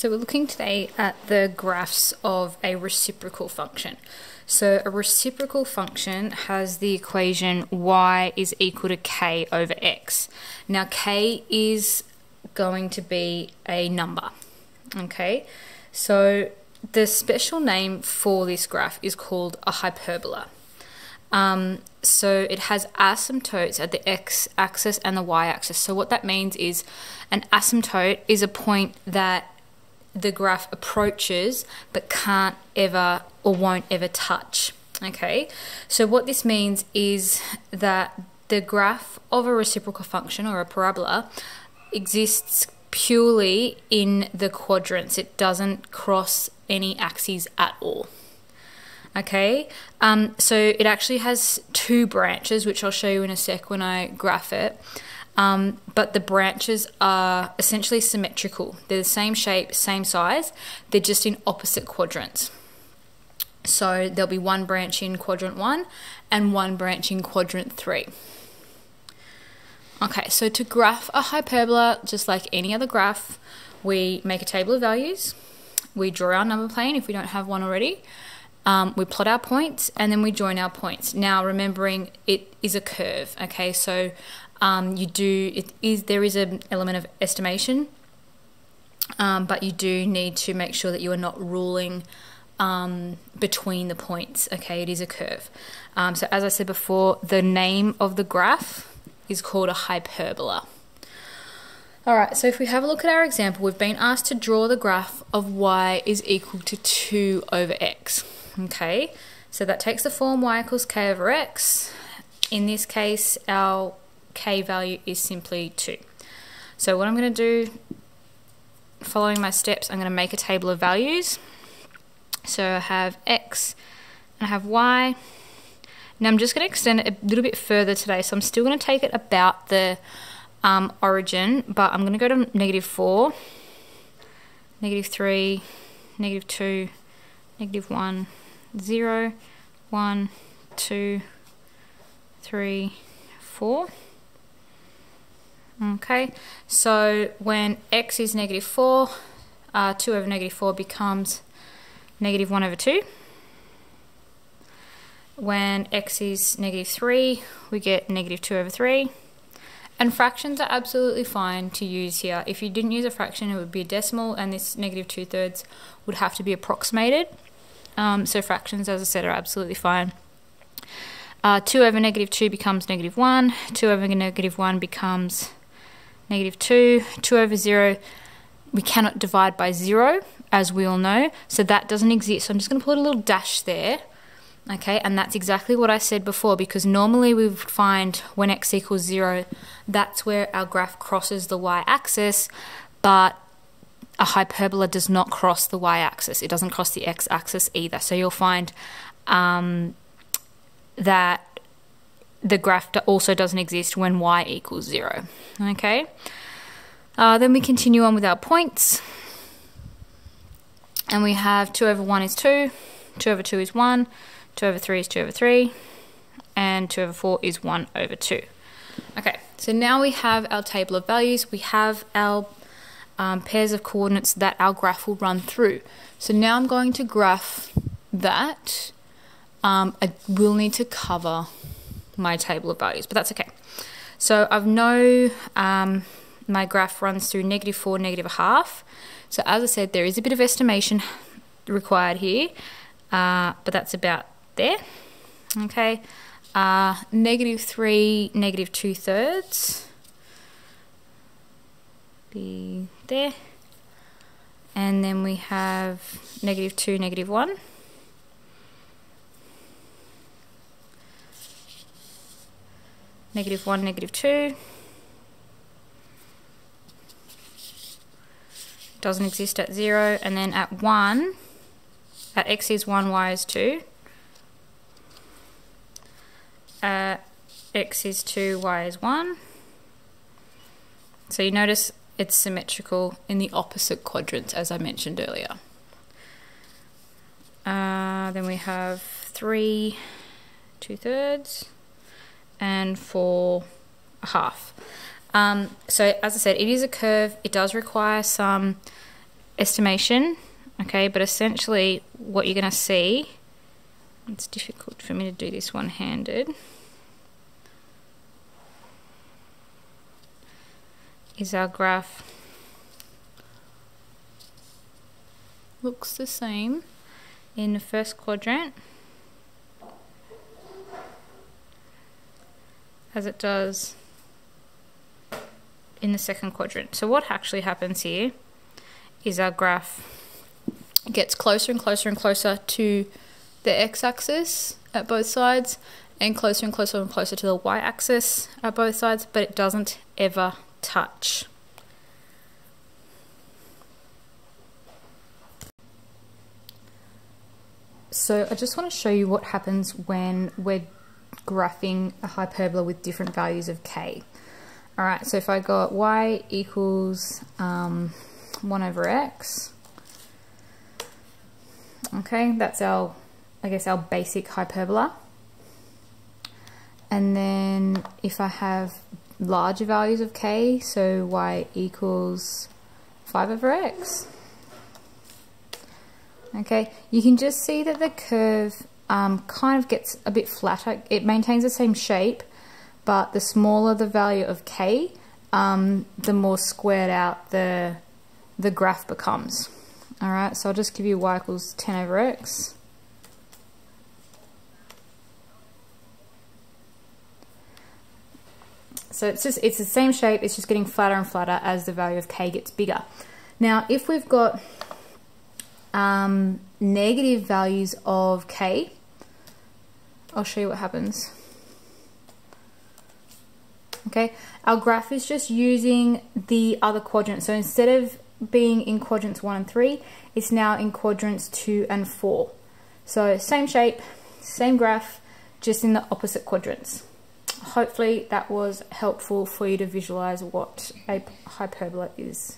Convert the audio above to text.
So we're looking today at the graphs of a reciprocal function. So a reciprocal function has the equation y is equal to k over x. Now k is going to be a number. Okay, so the special name for this graph is called a hyperbola. Um, so it has asymptotes at the x-axis and the y-axis. So what that means is an asymptote is a point that the graph approaches but can't ever or won't ever touch. Okay, so what this means is that the graph of a reciprocal function or a parabola exists purely in the quadrants, it doesn't cross any axes at all. Okay, um, so it actually has two branches, which I'll show you in a sec when I graph it. Um, but the branches are essentially symmetrical. They're the same shape, same size, they're just in opposite quadrants. So there'll be one branch in quadrant one and one branch in quadrant three. Okay, so to graph a hyperbola, just like any other graph, we make a table of values, we draw our number plane if we don't have one already, um, we plot our points, and then we join our points. Now, remembering it is a curve, okay, so um, you do it is there is an element of estimation, um, but you do need to make sure that you are not ruling um, between the points. Okay, it is a curve. Um, so as I said before, the name of the graph is called a hyperbola. All right, so if we have a look at our example, we've been asked to draw the graph of y is equal to 2 over x. Okay, so that takes the form y equals k over x. In this case, our k value is simply 2. So what I'm going to do, following my steps, I'm going to make a table of values. So I have x and I have y. Now I'm just going to extend it a little bit further today. So I'm still going to take it about the um, origin, but I'm going to go to negative 4, negative 3, negative 2, negative 1, 0, 1, 2, 3, 4. Okay, so when x is negative 4, uh, 2 over negative 4 becomes negative 1 over 2. When x is negative 3, we get negative 2 over 3. And fractions are absolutely fine to use here. If you didn't use a fraction, it would be a decimal, and this negative 2 thirds would have to be approximated. Um, so fractions, as I said, are absolutely fine. Uh, 2 over negative 2 becomes negative 1. 2 over negative 1 becomes negative 2. 2 over 0, we cannot divide by 0, as we all know. So that doesn't exist. So I'm just going to put a little dash there. Okay, and that's exactly what I said before because normally we would find when x equals 0, that's where our graph crosses the y-axis, but a hyperbola does not cross the y-axis. It doesn't cross the x-axis either. So you'll find um, that the graph also doesn't exist when y equals 0. Okay, uh, then we continue on with our points. And we have 2 over 1 is 2, 2 over 2 is 1, 2 over 3 is 2 over 3, and 2 over 4 is 1 over 2. Okay, so now we have our table of values, we have our um, pairs of coordinates that our graph will run through. So now I'm going to graph that. Um, I will need to cover my table of values, but that's okay. So I've know um, my graph runs through negative 4, negative a half. So as I said, there is a bit of estimation required here, uh, but that's about there. Okay, uh, negative 3, negative 2 thirds. Be there. And then we have negative 2, negative 1. Negative 1, negative 2. Doesn't exist at 0. And then at 1, at x is 1, y is 2. Uh, x is 2, y is 1. So you notice it's symmetrical in the opposite quadrants, as I mentioned earlier. Uh, then we have 3, 2 thirds, and 4, a half. Um, so as I said, it is a curve. It does require some estimation, okay, but essentially what you're going to see, it's difficult for me to do this one-handed, is our graph looks the same in the first quadrant as it does in the second quadrant. So what actually happens here is our graph gets closer and closer and closer to the x-axis at both sides and closer and closer and closer to the y-axis at both sides, but it doesn't ever touch. So I just want to show you what happens when we're graphing a hyperbola with different values of k. Alright, so if I got y equals um, 1 over x, okay, that's our, I guess, our basic hyperbola. And then if I have larger values of k, so y equals 5 over x, okay, you can just see that the curve um, kind of gets a bit flatter. It maintains the same shape, but the smaller the value of k, um, the more squared out the, the graph becomes. Alright, so I'll just give you y equals 10 over x. So it's just it's the same shape, it's just getting flatter and flatter as the value of k gets bigger. Now if we've got um, negative values of k, I'll show you what happens. Okay, our graph is just using the other quadrant. So instead of being in quadrants 1 and 3, it's now in quadrants 2 and 4. So same shape, same graph, just in the opposite quadrants. Hopefully that was helpful for you to visualize what a hyperbola is.